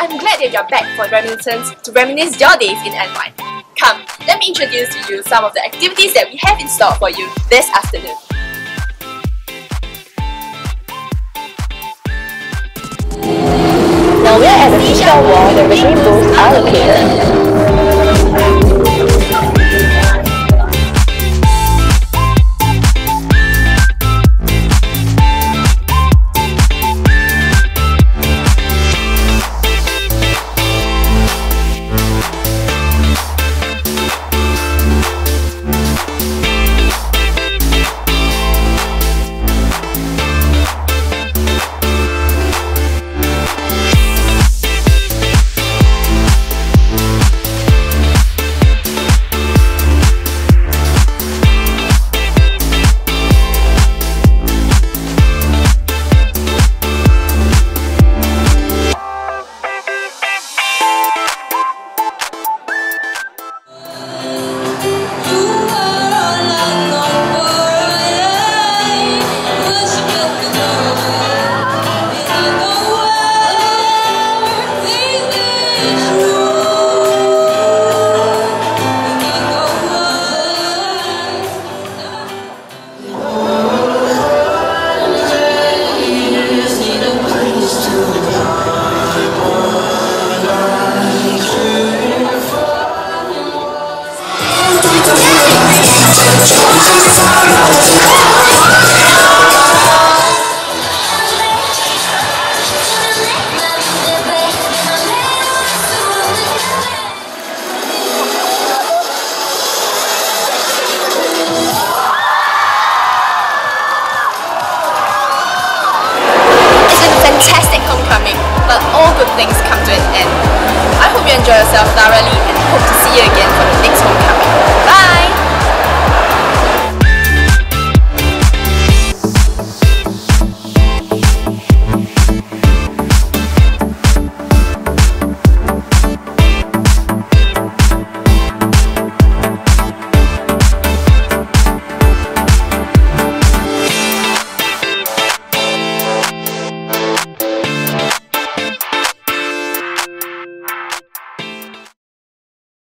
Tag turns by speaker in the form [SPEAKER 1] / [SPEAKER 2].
[SPEAKER 1] I'm glad that you're back for RemiNYscence to reminisce your days in NY. Come, let me introduce to you some of the activities that we have in store for you this afternoon. Now we're at the seashore wall, the rainbows are located. but all good things come to an end. I hope you enjoy yourself thoroughly and hope to see you again for the next homecoming.